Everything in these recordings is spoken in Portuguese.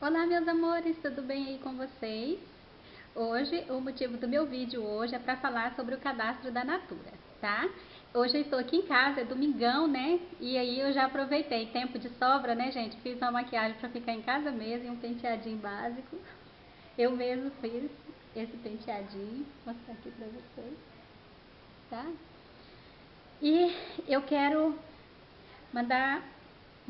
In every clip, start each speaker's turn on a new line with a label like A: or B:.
A: Olá meus amores, tudo bem aí com vocês? Hoje, o motivo do meu vídeo hoje é para falar sobre o cadastro da Natura, tá? Hoje eu estou aqui em casa, é domingão, né? E aí eu já aproveitei, tempo de sobra, né gente? Fiz uma maquiagem para ficar em casa mesmo e um penteadinho básico. Eu mesmo fiz esse penteadinho, vou mostrar aqui para vocês, tá? E eu quero mandar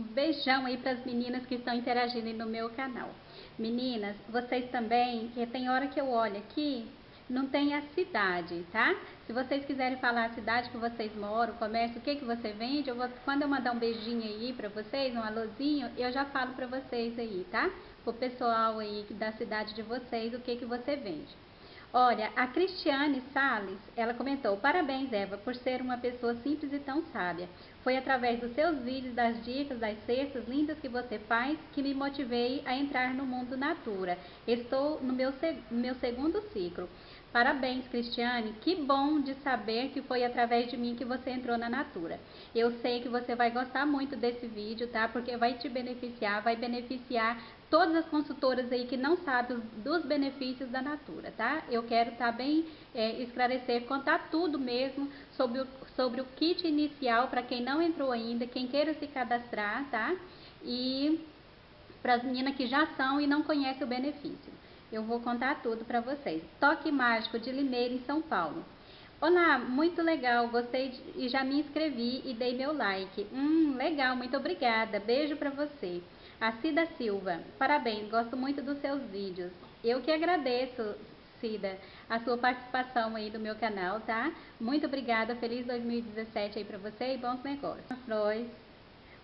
A: beijão aí para as meninas que estão interagindo no meu canal. Meninas, vocês também, tem hora que eu olho aqui, não tem a cidade, tá? Se vocês quiserem falar a cidade que vocês moram, o comércio, o que que você vende, eu vou, quando eu mandar um beijinho aí para vocês, um alôzinho, eu já falo para vocês aí, tá? O pessoal aí da cidade de vocês, o que que você vende. Olha, a Cristiane Sales, ela comentou: Parabéns, Eva, por ser uma pessoa simples e tão sábia. Foi através dos seus vídeos, das dicas, das cestas lindas que você faz que me motivei a entrar no mundo Natura. Estou no meu, meu segundo ciclo. Parabéns, Cristiane. Que bom de saber que foi através de mim que você entrou na Natura. Eu sei que você vai gostar muito desse vídeo, tá? Porque vai te beneficiar, vai beneficiar todas as consultoras aí que não sabem dos benefícios da Natura, tá? Eu quero estar tá é, esclarecer, contar tudo mesmo sobre o, sobre o kit inicial para quem não entrou ainda, quem queira se cadastrar, tá? E para as meninas que já são e não conhecem o benefício. Eu vou contar tudo para vocês. Toque Mágico de Limeira, em São Paulo. Olá, muito legal, gostei de, e já me inscrevi e dei meu like. Hum, legal, muito obrigada. Beijo para você. A Cida Silva, parabéns, gosto muito dos seus vídeos. Eu que agradeço, Cida, a sua participação aí do meu canal, tá? Muito obrigada, feliz 2017 aí pra você e bons negócios. Flores.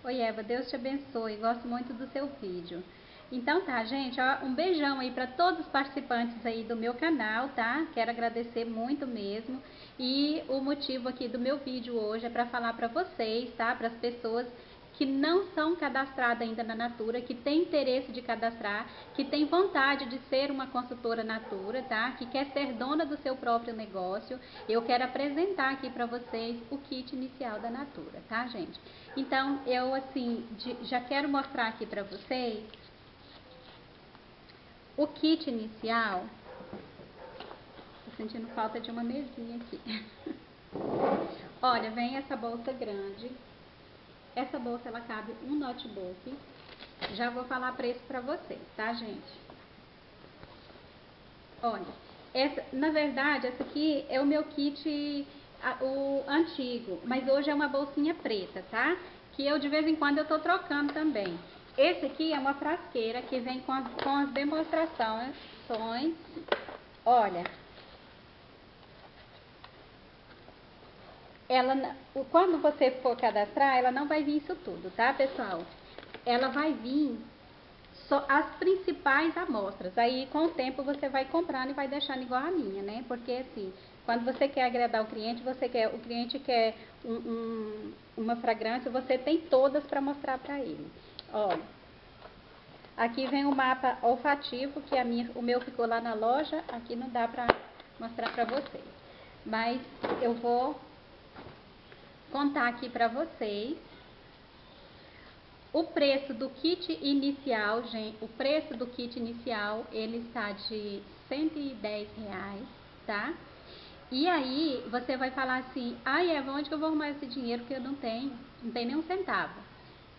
A: Oi Eva, Deus te abençoe, gosto muito do seu vídeo. Então tá, gente, ó, um beijão aí para todos os participantes aí do meu canal, tá? Quero agradecer muito mesmo. E o motivo aqui do meu vídeo hoje é para falar para vocês, tá? Para as pessoas que não são cadastradas ainda na Natura, que tem interesse de cadastrar, que tem vontade de ser uma consultora Natura, tá? Que quer ser dona do seu próprio negócio. Eu quero apresentar aqui para vocês o kit inicial da Natura, tá, gente? Então, eu assim, já quero mostrar aqui para vocês o kit inicial. Tô sentindo falta de uma mesinha aqui. Olha, vem essa bolsa grande, essa bolsa ela cabe um notebook. Já vou falar preço para vocês, tá, gente? Olha, essa, na verdade, essa aqui é o meu kit a, o antigo, mas hoje é uma bolsinha preta, tá? Que eu de vez em quando eu tô trocando também. Esse aqui é uma frasqueira que vem com as, com as demonstrações. Olha, ela, quando você for cadastrar, ela não vai vir isso tudo, tá, pessoal? Ela vai vir só as principais amostras. Aí, com o tempo, você vai comprando e vai deixando igual a minha, né? Porque, assim, quando você quer agradar o cliente, você quer, o cliente quer um, um, uma fragrância, você tem todas para mostrar para ele. Olha, aqui vem o mapa olfativo, que a minha, o meu ficou lá na loja, aqui não dá para mostrar para vocês. Mas eu vou contar aqui para vocês o preço do kit inicial, gente, o preço do kit inicial, ele está de 110 reais, tá? E aí, você vai falar assim, ai Eva, onde que eu vou arrumar esse dinheiro que eu não tenho? Não tem nem um centavo.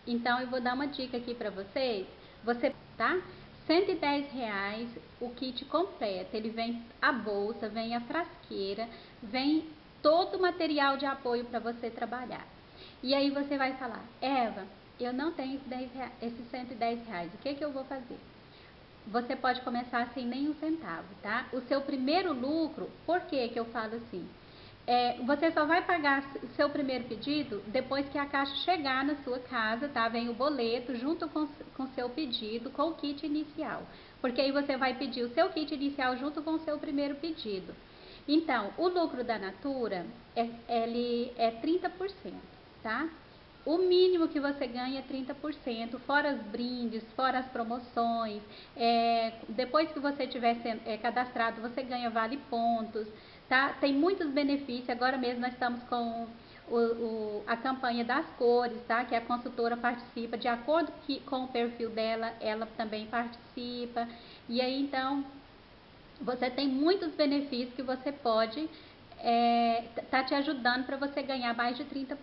A: Então, eu vou dar uma dica aqui para vocês, você, tá? 110 reais o kit completo, ele vem a bolsa, vem a frasqueira, vem todo o material de apoio para você trabalhar. E aí você vai falar, Eva, eu não tenho esses 110 reais, o que, que eu vou fazer? Você pode começar sem nenhum centavo, tá? O seu primeiro lucro, por que que eu falo assim? É, você só vai pagar o seu primeiro pedido depois que a caixa chegar na sua casa, tá? Vem o boleto junto com o seu pedido, com o kit inicial. Porque aí você vai pedir o seu kit inicial junto com o seu primeiro pedido. Então, o lucro da Natura, é, ele é 30%, tá? O mínimo que você ganha é 30%, fora os brindes, fora as promoções. É, depois que você tiver é, cadastrado, você ganha vale pontos, tá? Tem muitos benefícios. Agora mesmo nós estamos com o, o, a campanha das cores, tá? Que a consultora participa de acordo que, com o perfil dela, ela também participa. E aí então você tem muitos benefícios que você pode é, tá te ajudando para você ganhar mais de 30%,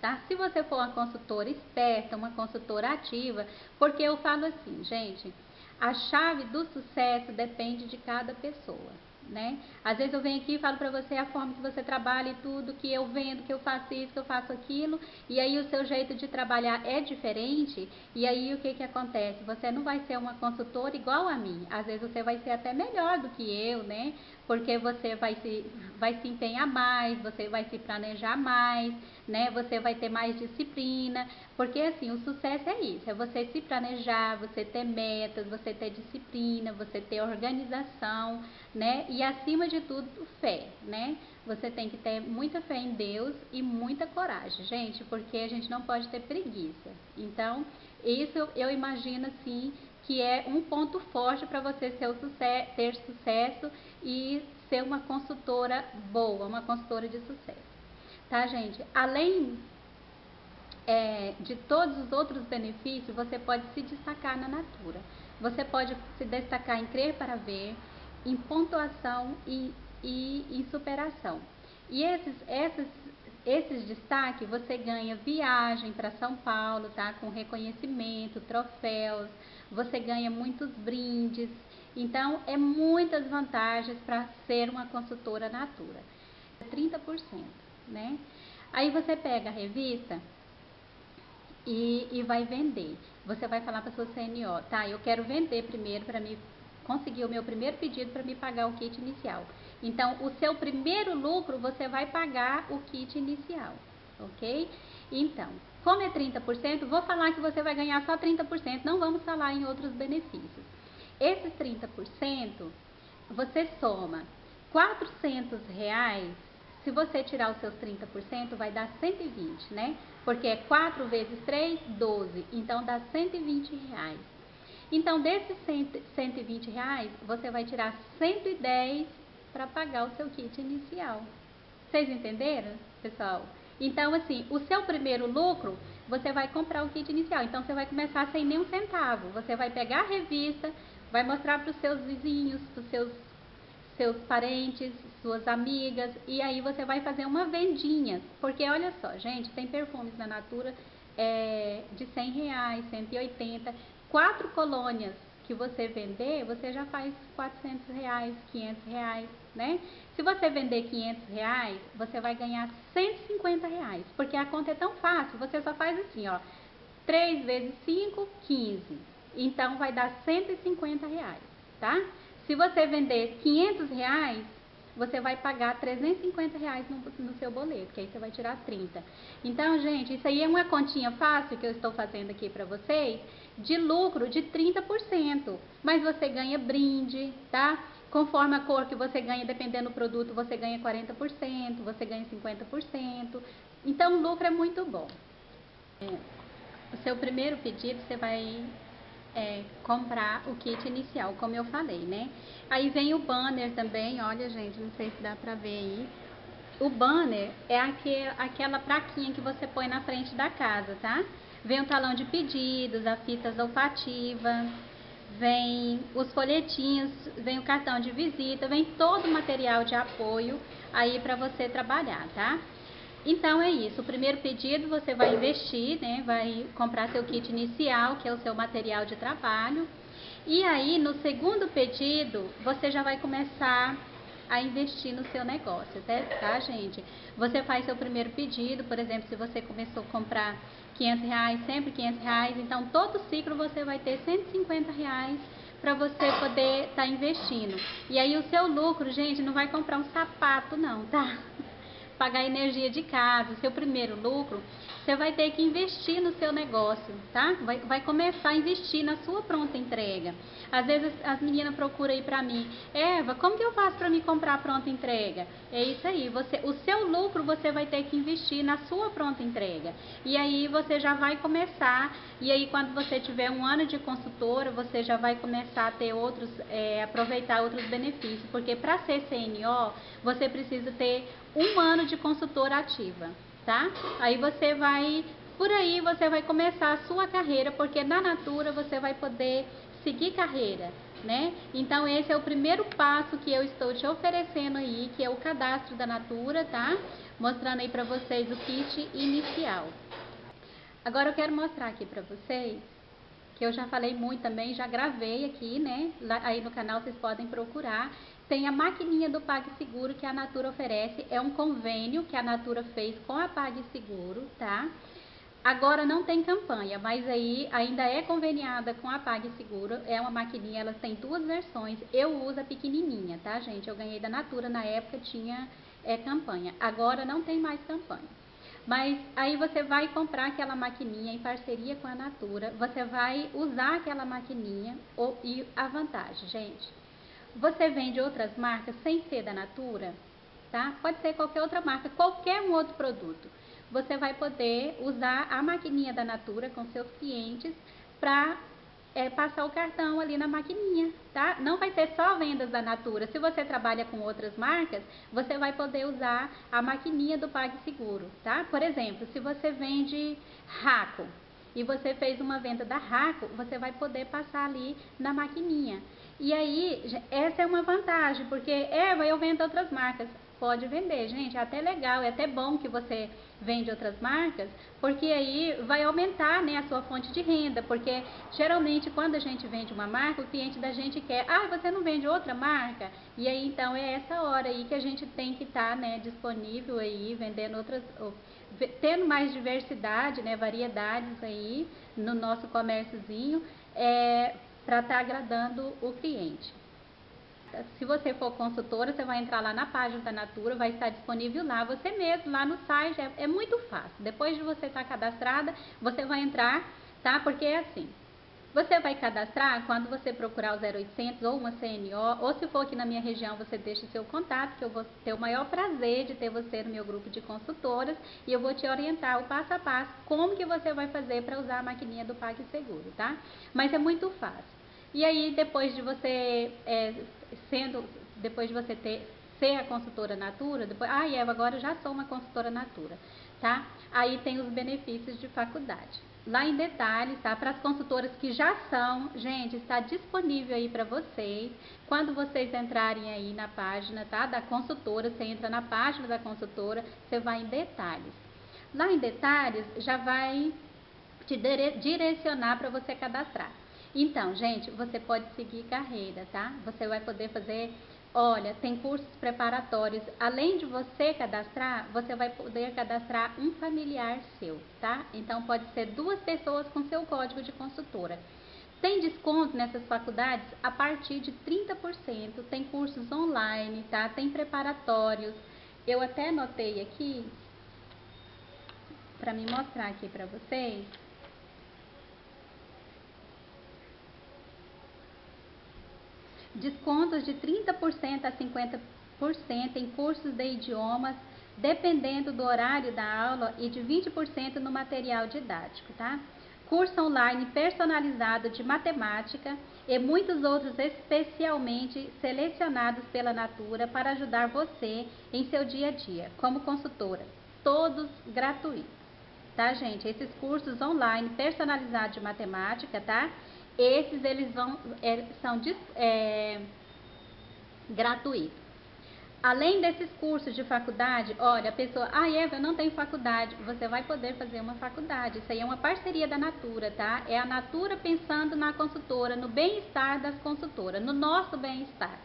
A: tá? Se você for uma consultora esperta, uma consultora ativa, porque eu falo assim, gente, a chave do sucesso depende de cada pessoa né? Às vezes eu venho aqui e falo para você a forma que você trabalha e tudo, que eu vendo, que eu faço isso, que eu faço aquilo, e aí o seu jeito de trabalhar é diferente, e aí o que que acontece? Você não vai ser uma consultora igual a mim, às vezes você vai ser até melhor do que eu, né? Porque você vai se, vai se empenhar mais, você vai se planejar mais, né? Você vai ter mais disciplina, porque assim, o sucesso é isso, é você se planejar, você ter metas, você ter disciplina, você ter organização, né? E acima de tudo, fé, né? Você tem que ter muita fé em Deus e muita coragem, gente, porque a gente não pode ter preguiça. Então, isso eu imagino assim que é um ponto forte para você sucesso, ter sucesso e ser uma consultora boa, uma consultora de sucesso tá, gente? Além é, de todos os outros benefícios, você pode se destacar na Natura. Você pode se destacar em crer para ver, em pontuação e, e em superação. E esses, esses, esses destaques você ganha viagem para São Paulo, tá? Com reconhecimento, troféus, você ganha muitos brindes. Então, é muitas vantagens para ser uma consultora Natura. 30% né? Aí você pega a revista e, e vai vender. Você vai falar para sua CNO, tá? Eu quero vender primeiro para me conseguir o meu primeiro pedido para me pagar o kit inicial. Então, o seu primeiro lucro você vai pagar o kit inicial, ok? Então, como é 30%, vou falar que você vai ganhar só 30%, não vamos falar em outros benefícios. Esses 30%, você soma 400 reais se você tirar os seus 30%, vai dar 120, né? Porque é 4 vezes 3, 12. Então, dá 120 reais. Então, desses 120 reais, você vai tirar 110 para pagar o seu kit inicial. Vocês entenderam, pessoal? Então, assim, o seu primeiro lucro, você vai comprar o kit inicial. Então, você vai começar sem nenhum centavo. Você vai pegar a revista, vai mostrar para os seus vizinhos, para os seus seus parentes, suas amigas, e aí você vai fazer uma vendinha. Porque olha só, gente, tem perfumes na Natura é, de 100 reais, 180, quatro colônias que você vender, você já faz 400 reais, 500 reais, né? Se você vender 500 reais, você vai ganhar 150 reais, porque a conta é tão fácil, você só faz assim, ó, 3 vezes 5, 15. Então, vai dar 150 reais, tá? Se você vender 500 reais, você vai pagar 350 reais no, no, seu boleto, que aí você vai tirar 30. Então, gente, isso aí é uma continha fácil que eu estou fazendo aqui para vocês, de lucro de 30%. Mas você ganha brinde, tá? Conforme a cor que você ganha, dependendo do produto, você ganha 40%, você ganha 50%. Então, o lucro é muito bom. É, o seu primeiro pedido, você vai é, comprar o kit inicial, como eu falei, né? Aí vem o banner também, olha gente, não sei se dá pra ver aí. O banner é aquele, aquela plaquinha que você põe na frente da casa, tá? Vem o talão de pedidos, as fitas olfativas, vem os folhetinhos, vem o cartão de visita, vem todo o material de apoio aí para você trabalhar, tá? Então é isso, o primeiro pedido você vai investir, né? Vai comprar seu kit inicial, que é o seu material de trabalho. E aí no segundo pedido, você já vai começar a investir no seu negócio, tá, tá gente? Você faz seu primeiro pedido, por exemplo, se você começou a comprar 500 reais, sempre 500 reais, então todo ciclo você vai ter 150 reais para você poder estar tá investindo. E aí o seu lucro, gente, não vai comprar um sapato não, tá? Pagar energia de casa, seu primeiro lucro, você vai ter que investir no seu negócio, tá? Vai, vai começar a investir na sua pronta entrega. Às vezes as meninas procuram aí pra mim, Eva, como que eu faço para me comprar pronta entrega? É isso aí, você, o seu lucro você vai ter que investir na sua pronta entrega. E aí você já vai começar, e aí quando você tiver um ano de consultora, você já vai começar a ter outros, é, aproveitar outros benefícios, porque para ser CNO, você precisa ter um ano de consultora ativa. Tá? Aí você vai, por aí você vai começar a sua carreira, porque na Natura você vai poder seguir carreira, né? Então esse é o primeiro passo que eu estou te oferecendo aí, que é o cadastro da Natura, tá? Mostrando aí para vocês o kit inicial. Agora eu quero mostrar aqui para vocês que eu já falei muito também, já gravei aqui, né? Lá, aí no canal vocês podem procurar. Tem a maquininha do PagSeguro que a Natura oferece, é um convênio que a Natura fez com a PagSeguro, tá? Agora não tem campanha, mas aí ainda é conveniada com a PagSeguro, é uma maquininha, elas têm duas versões, eu uso a pequenininha, tá gente? Eu ganhei da Natura, na época tinha é, campanha, agora não tem mais campanha. Mas aí você vai comprar aquela maquininha em parceria com a Natura, você vai usar aquela maquininha e a vantagem, gente, você vende outras marcas sem ser da Natura, tá? Pode ser qualquer outra marca, qualquer um outro produto. Você vai poder usar a maquininha da Natura com seus clientes para é, passar o cartão ali na maquininha, tá? Não vai ser só vendas da Natura. Se você trabalha com outras marcas, você vai poder usar a maquininha do PagSeguro, tá? Por exemplo, se você vende Raco e você fez uma venda da Raco, você vai poder passar ali na maquininha. E aí, essa é uma vantagem, porque, Eva, eu vendo outras marcas pode vender. Gente, é até legal, é até bom que você vende outras marcas, porque aí vai aumentar né, a sua fonte de renda, porque geralmente quando a gente vende uma marca, o cliente da gente quer, ah, você não vende outra marca? E aí então é essa hora aí que a gente tem que estar tá, né, disponível aí, vendendo outras, tendo mais diversidade, né, variedades aí no nosso comérciozinho, é, para estar tá agradando o cliente se você for consultora, você vai entrar lá na página da Natura, vai estar disponível lá, você mesmo, lá no site, é, é muito fácil. Depois de você estar cadastrada, você vai entrar, tá? Porque é assim, você vai cadastrar quando você procurar o 0800 ou uma CNO, ou se for aqui na minha região, você deixa o seu contato, que eu vou ter o maior prazer de ter você no meu grupo de consultoras e eu vou te orientar o passo a passo como que você vai fazer para usar a maquininha do PagSeguro, tá? Mas é muito fácil. E aí, depois de você é, sendo, depois de você ter, ser a consultora Natura, depois, ah, Eva, agora eu já sou uma consultora Natura, tá? Aí tem os benefícios de faculdade. Lá em detalhes, tá? Para as consultoras que já são, gente, está disponível aí para vocês. Quando vocês entrarem aí na página, tá? Da consultora, você entra na página da consultora, você vai em detalhes. Lá em detalhes, já vai te direcionar para você cadastrar. Então, gente, você pode seguir carreira, tá? Você vai poder fazer, olha, tem cursos preparatórios. Além de você cadastrar, você vai poder cadastrar um familiar seu, tá? Então, pode ser duas pessoas com seu código de consultora. Tem desconto nessas faculdades a partir de 30%. Tem cursos online, tá? Tem preparatórios. Eu até anotei aqui para me mostrar aqui para vocês. Descontos de 30% a 50% em cursos de idiomas, dependendo do horário da aula, e de 20% no material didático, tá? Curso online personalizado de matemática e muitos outros especialmente selecionados pela Natura para ajudar você em seu dia a dia, como consultora, todos gratuitos, tá, gente? Esses cursos online personalizados de matemática, tá? Esses eles vão, é, são é, gratuitos. Além desses cursos de faculdade, olha, a pessoa, ah, Eva, eu não tenho faculdade, você vai poder fazer uma faculdade. Isso aí é uma parceria da Natura, tá? É a Natura pensando na consultora, no bem-estar das consultoras, no nosso bem-estar.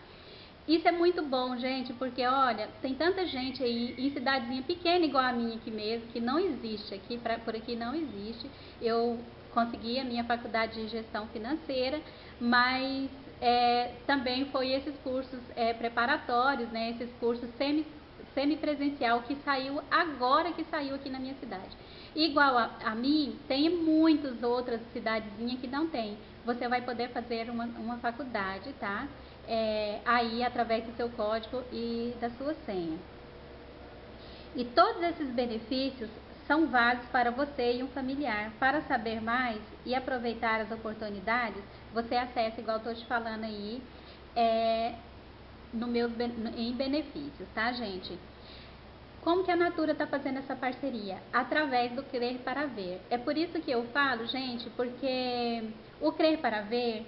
A: Isso é muito bom, gente, porque olha, tem tanta gente aí em cidadezinha pequena igual a minha aqui mesmo, que não existe aqui, pra, por aqui não existe. Eu consegui a minha faculdade de gestão financeira, mas é, também foi esses cursos é, preparatórios, né, esses cursos semi, semipresencial que saiu agora que saiu aqui na minha cidade. Igual a, a mim, tem muitas outras cidadezinhas que não tem. Você vai poder fazer uma, uma faculdade, tá? É, aí através do seu código e da sua senha. E todos esses benefícios são válidos para você e um familiar. Para saber mais e aproveitar as oportunidades, você acessa, igual estou te falando aí, é, no meus, em benefícios, tá, gente? como que a Natura está fazendo essa parceria? Através do Crer para Ver. É por isso que eu falo, gente, porque o Crer para Ver,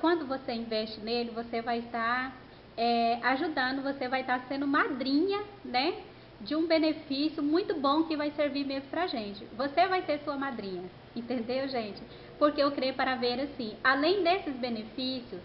A: quando você investe nele, você vai estar é, ajudando, você vai estar sendo madrinha, né? De um benefício muito bom que vai servir mesmo pra gente. Você vai ser sua madrinha, entendeu, gente? Porque o Crer para Ver, assim, além desses benefícios,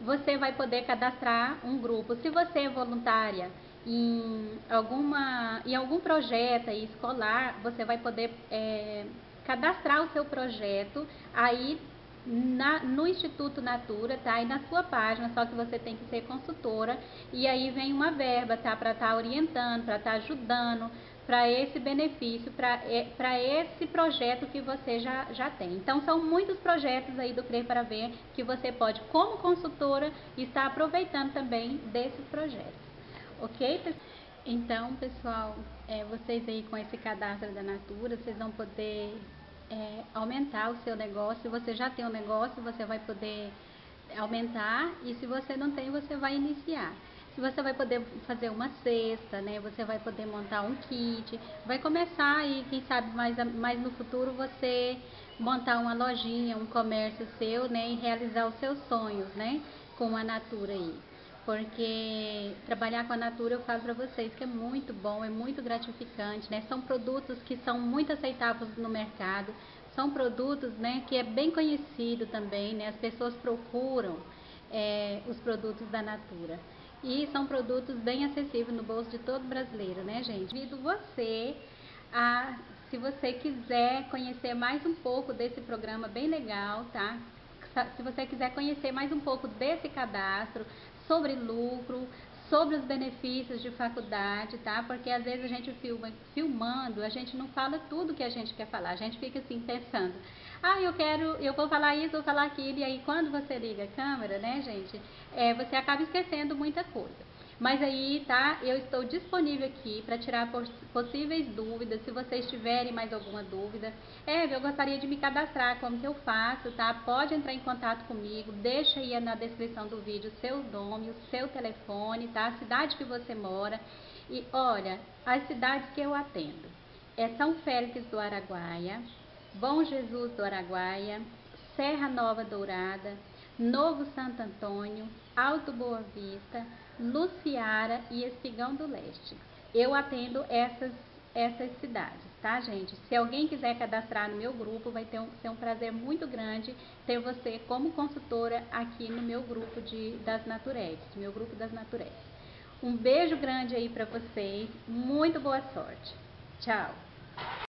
A: você vai poder cadastrar um grupo. Se você é voluntária em, alguma, em algum projeto escolar, você vai poder é, cadastrar o seu projeto aí na, no Instituto Natura, tá? E na sua página, só que você tem que ser consultora. E aí vem uma verba, tá? Para estar tá orientando, para estar tá ajudando, para esse benefício, para esse projeto que você já, já tem. Então, são muitos projetos aí do Crer para Ver que você pode, como consultora, estar aproveitando também desses projetos. Ok? Então, pessoal, é, vocês aí com esse cadastro da Natura, vocês vão poder é, aumentar o seu negócio. Se você já tem um negócio, você vai poder aumentar e se você não tem, você vai iniciar você vai poder fazer uma cesta, né? Você vai poder montar um kit, vai começar e quem sabe mais, mais no futuro você montar uma lojinha, um comércio seu, né? E realizar os seus sonhos, né? Com a Natura aí. Porque trabalhar com a Natura eu falo para vocês que é muito bom, é muito gratificante, né? São produtos que são muito aceitáveis no mercado, são produtos, né? Que é bem conhecido também, né? As pessoas procuram é, os produtos da Natura. E são produtos bem acessíveis no bolso de todo brasileiro, né, gente? Convido você a, se você quiser conhecer mais um pouco desse programa bem legal, tá? Se você quiser conhecer mais um pouco desse cadastro, sobre lucro, sobre os benefícios de faculdade, tá? Porque às vezes a gente filma, filmando, a gente não fala tudo que a gente quer falar, a gente fica assim pensando, ah, eu quero, eu vou falar isso, vou falar aquilo, e aí quando você liga a câmera, né, gente, é, você acaba esquecendo muita coisa. Mas aí, tá, eu estou disponível aqui para tirar possíveis dúvidas, se vocês tiverem mais alguma dúvida. É, eu gostaria de me cadastrar, como que eu faço, tá? Pode entrar em contato comigo, deixa aí na descrição do vídeo seu nome, o seu telefone, tá? A cidade que você mora. E olha, as cidades que eu atendo é São Félix do Araguaia, Bom Jesus do Araguaia, Serra Nova Dourada, Novo Santo Antônio, Alto Boa Vista, Luciara e Espigão do Leste. Eu atendo essas, essas cidades, tá, gente? Se alguém quiser cadastrar no meu grupo, vai ter um, ser um prazer muito grande ter você como consultora aqui no meu grupo de, das Naturedes, meu grupo das Naturedes. Um beijo grande aí para vocês, muito boa sorte. Tchau!